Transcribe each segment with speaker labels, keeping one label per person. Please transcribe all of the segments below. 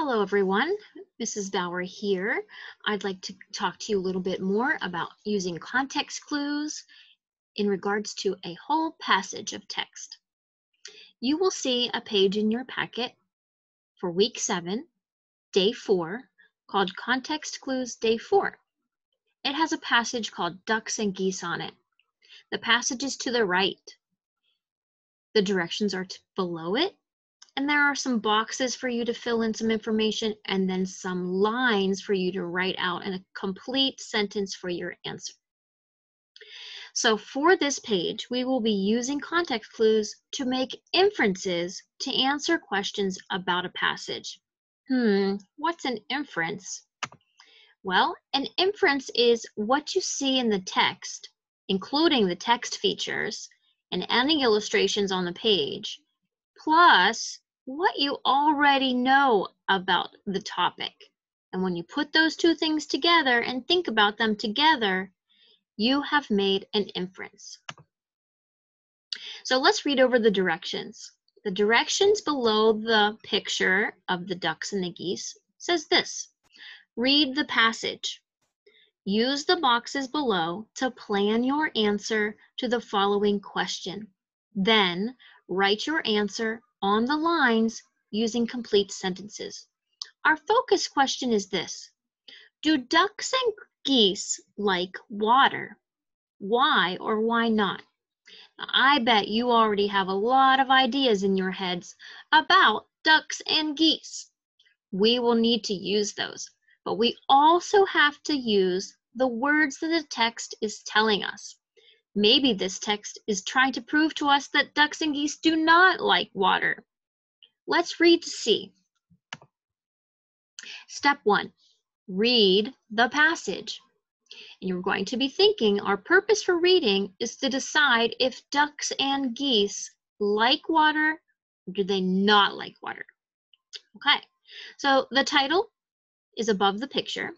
Speaker 1: Hello everyone, Mrs. Bower here. I'd like to talk to you a little bit more about using context clues in regards to a whole passage of text. You will see a page in your packet for week seven, day four, called Context Clues Day Four. It has a passage called Ducks and Geese on it. The passage is to the right. The directions are below it and there are some boxes for you to fill in some information and then some lines for you to write out in a complete sentence for your answer. So for this page, we will be using context clues to make inferences to answer questions about a passage. Hmm, what's an inference? Well, an inference is what you see in the text, including the text features and any illustrations on the page, plus what you already know about the topic. And when you put those two things together and think about them together, you have made an inference. So let's read over the directions. The directions below the picture of the ducks and the geese says this. Read the passage. Use the boxes below to plan your answer to the following question. Then write your answer on the lines using complete sentences. Our focus question is this. Do ducks and geese like water? Why or why not? I bet you already have a lot of ideas in your heads about ducks and geese. We will need to use those, but we also have to use the words that the text is telling us. Maybe this text is trying to prove to us that ducks and geese do not like water. Let's read to see. Step one, read the passage. And you're going to be thinking our purpose for reading is to decide if ducks and geese like water or do they not like water. Okay, so the title is above the picture.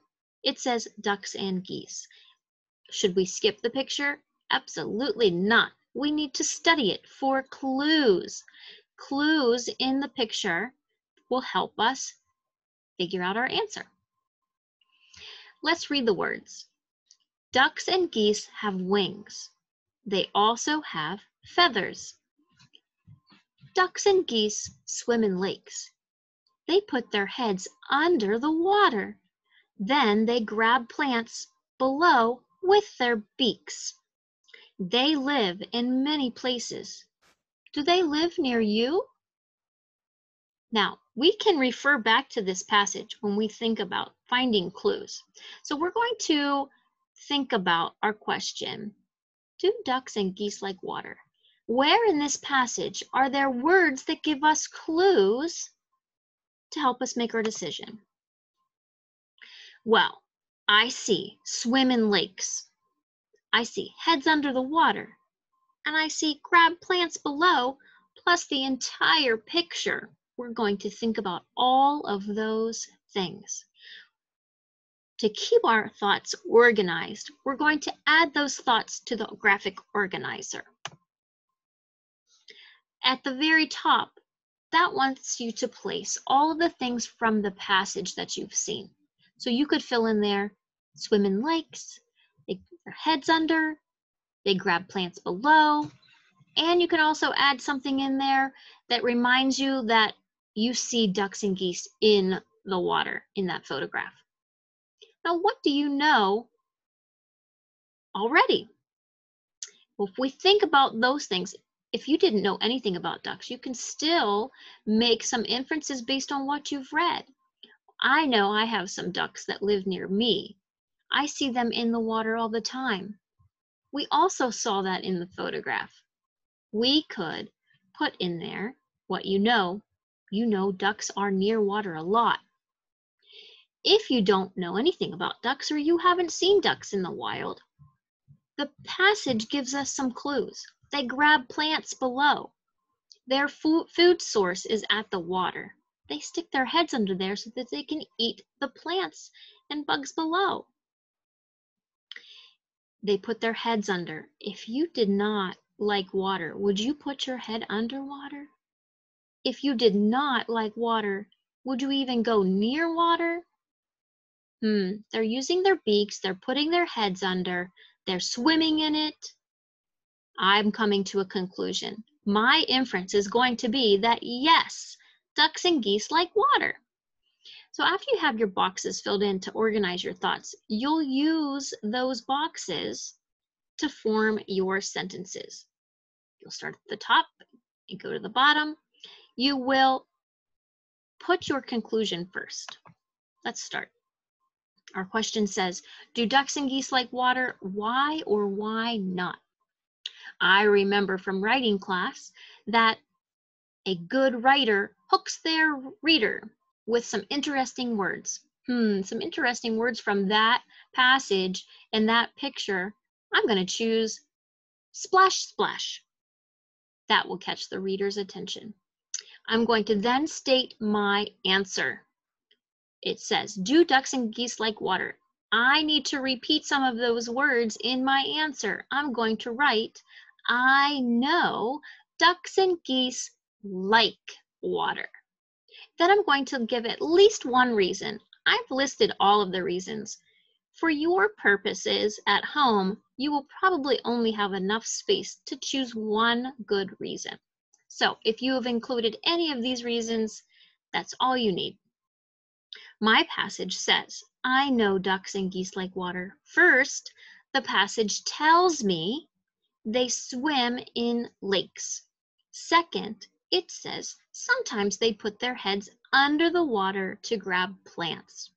Speaker 1: It says ducks and geese. Should we skip the picture? Absolutely not. We need to study it for clues. Clues in the picture will help us figure out our answer. Let's read the words. Ducks and geese have wings. They also have feathers. Ducks and geese swim in lakes. They put their heads under the water. Then they grab plants below with their beaks. They live in many places. Do they live near you? Now, we can refer back to this passage when we think about finding clues. So we're going to think about our question. Do ducks and geese like water? Where in this passage are there words that give us clues to help us make our decision? Well, I see swim in lakes. I see heads under the water, and I see grab plants below, plus the entire picture. We're going to think about all of those things. To keep our thoughts organized, we're going to add those thoughts to the graphic organizer. At the very top, that wants you to place all of the things from the passage that you've seen. So you could fill in there, swim in lakes, their heads under, they grab plants below, and you can also add something in there that reminds you that you see ducks and geese in the water in that photograph. Now, what do you know already? Well, if we think about those things, if you didn't know anything about ducks, you can still make some inferences based on what you've read. I know I have some ducks that live near me, I see them in the water all the time. We also saw that in the photograph. We could put in there what you know. You know ducks are near water a lot. If you don't know anything about ducks or you haven't seen ducks in the wild, the passage gives us some clues. They grab plants below. Their food source is at the water. They stick their heads under there so that they can eat the plants and bugs below they put their heads under. If you did not like water, would you put your head underwater? If you did not like water, Would you even go near water? Hmm, they're using their beaks, they're putting their heads under, they're swimming in it. I'm coming to a conclusion. My inference is going to be that yes, ducks and geese like water. So after you have your boxes filled in to organize your thoughts, you'll use those boxes to form your sentences. You'll start at the top and go to the bottom. You will put your conclusion first. Let's start. Our question says, do ducks and geese like water? Why or why not? I remember from writing class that a good writer hooks their reader with some interesting words. Hmm, some interesting words from that passage and that picture. I'm going to choose splash, splash. That will catch the reader's attention. I'm going to then state my answer. It says, do ducks and geese like water? I need to repeat some of those words in my answer. I'm going to write, I know ducks and geese like water. Then I'm going to give at least one reason. I've listed all of the reasons. For your purposes at home, you will probably only have enough space to choose one good reason. So if you have included any of these reasons, that's all you need. My passage says, I know ducks and geese like water. First, the passage tells me they swim in lakes. Second, it says sometimes they put their heads under the water to grab plants.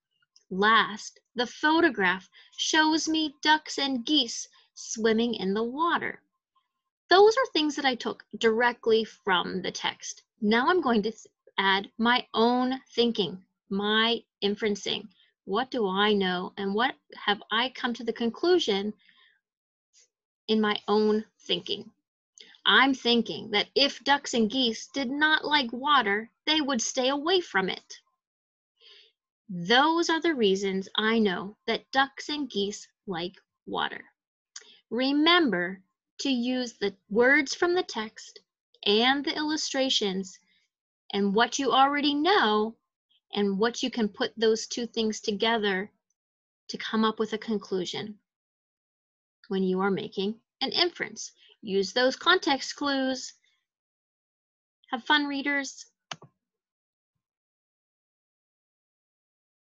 Speaker 1: Last, the photograph shows me ducks and geese swimming in the water. Those are things that I took directly from the text. Now I'm going to add my own thinking my inferencing. What do I know and what have I come to the conclusion in my own thinking? I'm thinking that if ducks and geese did not like water, they would stay away from it. Those are the reasons I know that ducks and geese like water. Remember to use the words from the text and the illustrations and what you already know and what you can put those two things together to come up with a conclusion when you are making an inference. Use those context clues. Have fun, readers.